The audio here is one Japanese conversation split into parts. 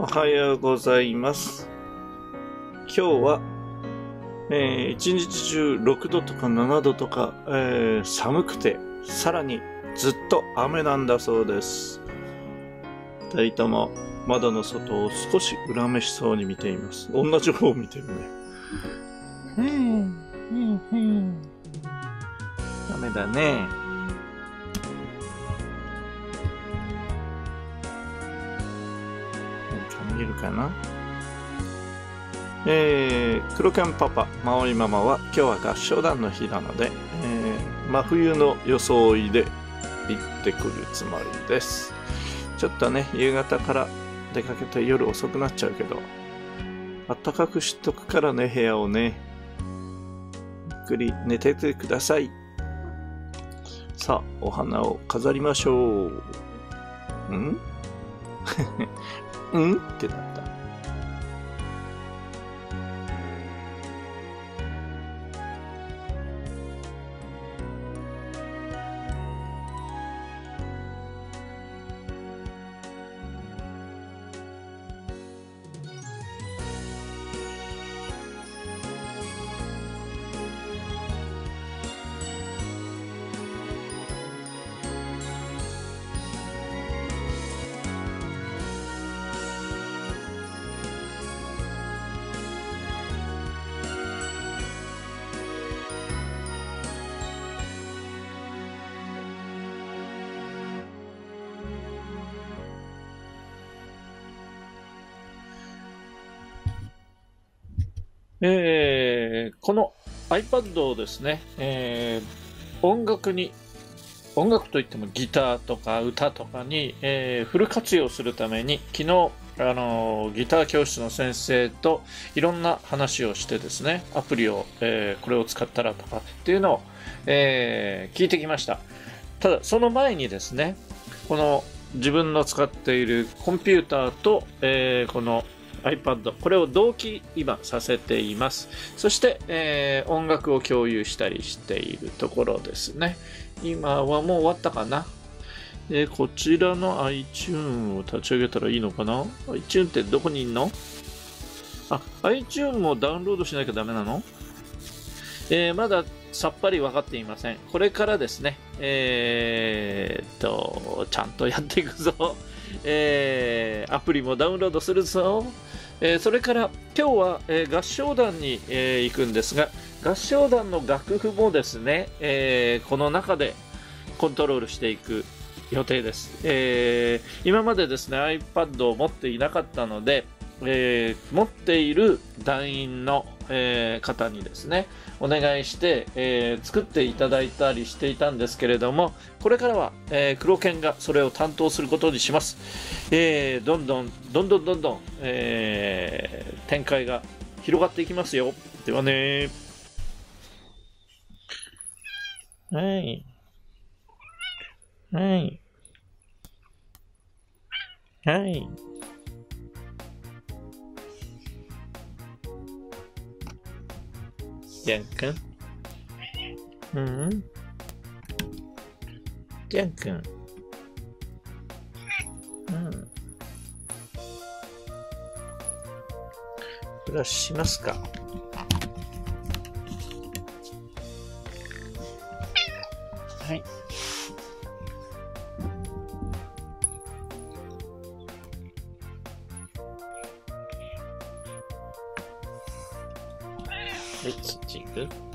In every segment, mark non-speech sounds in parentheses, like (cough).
おはようございます。今日は、えー一日中6度とか7度とか、えー寒くて、さらにずっと雨なんだそうです。二人とも窓の外を少し恨めしそうに見ています。同じ方を見てるね。うん、うん、うん。雨だね。かな？えー、黒キャンパパ、マオリママは今日は合唱団の日なので、えー真冬の装いで行ってくるつもりです。ちょっとね、夕方から出かけて夜遅くなっちゃうけど、あったかくしとくからね、部屋をね。ゆっくり寝ててください。さあ、お花を飾りましょう。ん？(laughs) うん？ってなった。えーこの iPad をですね、えー音楽に、音楽といってもギターとか歌とかに、えーフル活用するために、昨日、あのギター教室の先生といろんな話をしてですね、アプリを、えーこれを使ったらとかっていうのを、えー聞いてきました。ただ、その前にですね、この自分の使っているコンピューターと、えーこの iPad、これを同期今させています。そして、えー音楽を共有したりしているところですね。今はもう終わったかな。でこちらの iTune を立ち上げたらいいのかな ?iTune ってどこにいんの？あ、iTune もダウンロードしなきゃダメなの？えーまださっぱり分かっていません。これからですね、えーっと、ちゃんとやっていくぞ。(laughs) えーアプリもダウンロードするぞ。えーそれから今日は、えー合唱団に、えー行くんですが、合唱団の楽譜もですね、えーこの中でコントロールしていく予定です。えー今までですね、iPad を持っていなかったので、えー持っている団員の、えー方にですね、お願いして、えー作っていただいたりしていたんですけれども、これからは、えー黒犬がそれを担当することにします。えーどんどん、どんどんどんどん、えー展開が広がっていきますよ。ではねはい。はい。はい。ジャン君うんジャン君うん。ブラシしますかはい。はい、そ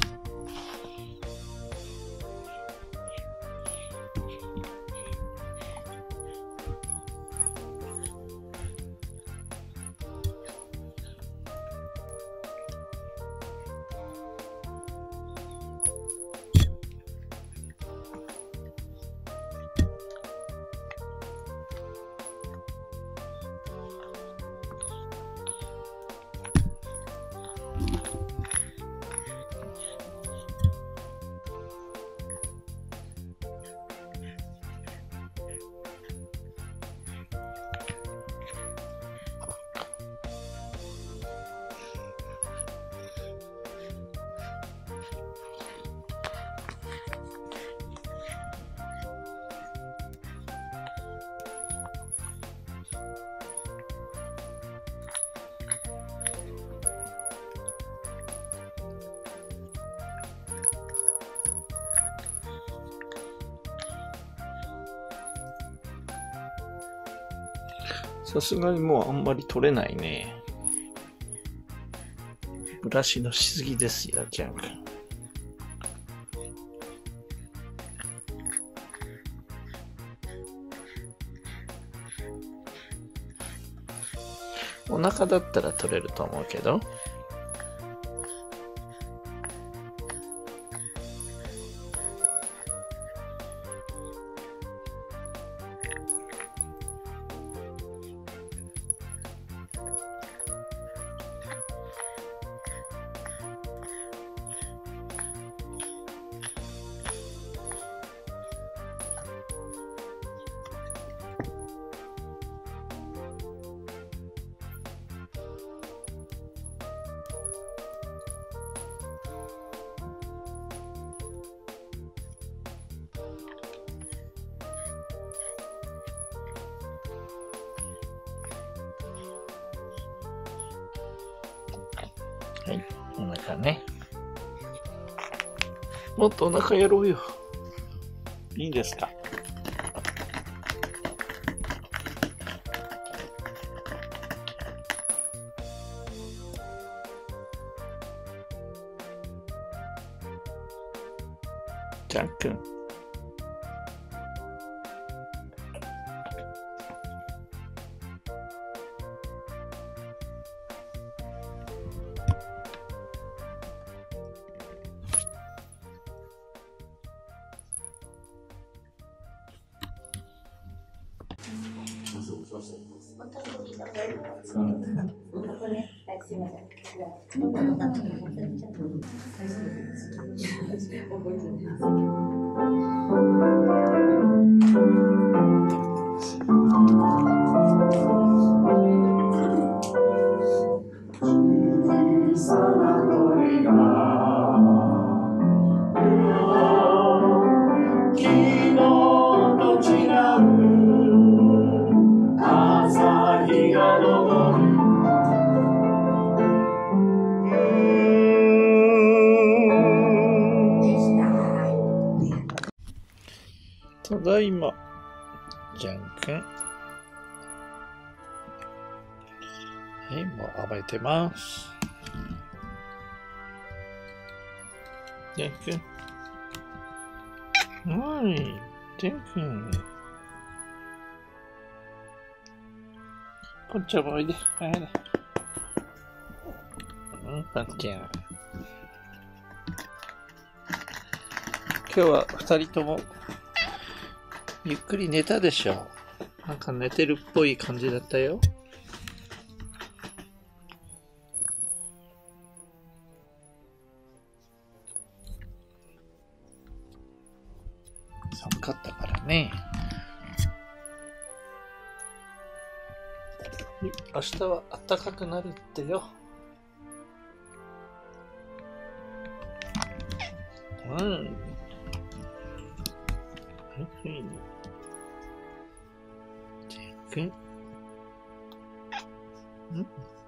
さすがにもうあんまり取れないね。ブラシのしすぎですよ、ジャン君。お腹だったら取れると思うけど。はい、お腹ね。もっとお腹やろうよ。いいんですか？じゃんくんジャン君。昨ただいま。じゃんくん。はい、もう暴れてます。じゃんくん。はい、じゃんくん。ぽっちゃんもおいで。はい。うん、ぽっちゃん。今日は二人ともゆっくり寝たでしょなんか寝てるっぽい感じだったよ。寒かったからね。明日は暖かくなるってよ。うん。はい Okay. Mm-hmm. (laughs)